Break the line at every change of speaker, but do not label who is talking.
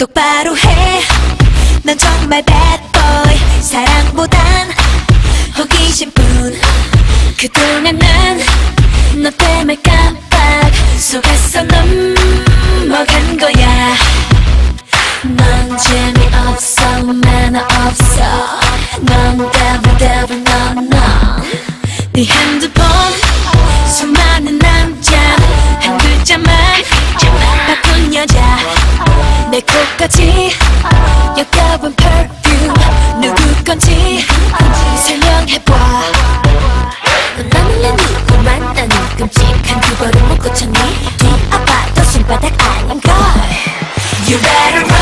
똑바로 해. 난 정말 bad boy. 사랑보단 호기심뿐. 그동안 난너 때문에 깜빡 속았어 넘어간 거야. 넌 재미없어, 매너 없어. 넌 devil devil, 넌 넌. 네 거지. 역겨운 perfume 누구 건지 설명해봐. 넌나몰래 누구 만나니 끔찍한 두 걸음 못 고쳤니? 뒤아파도 손바닥 아닌걸. You better run.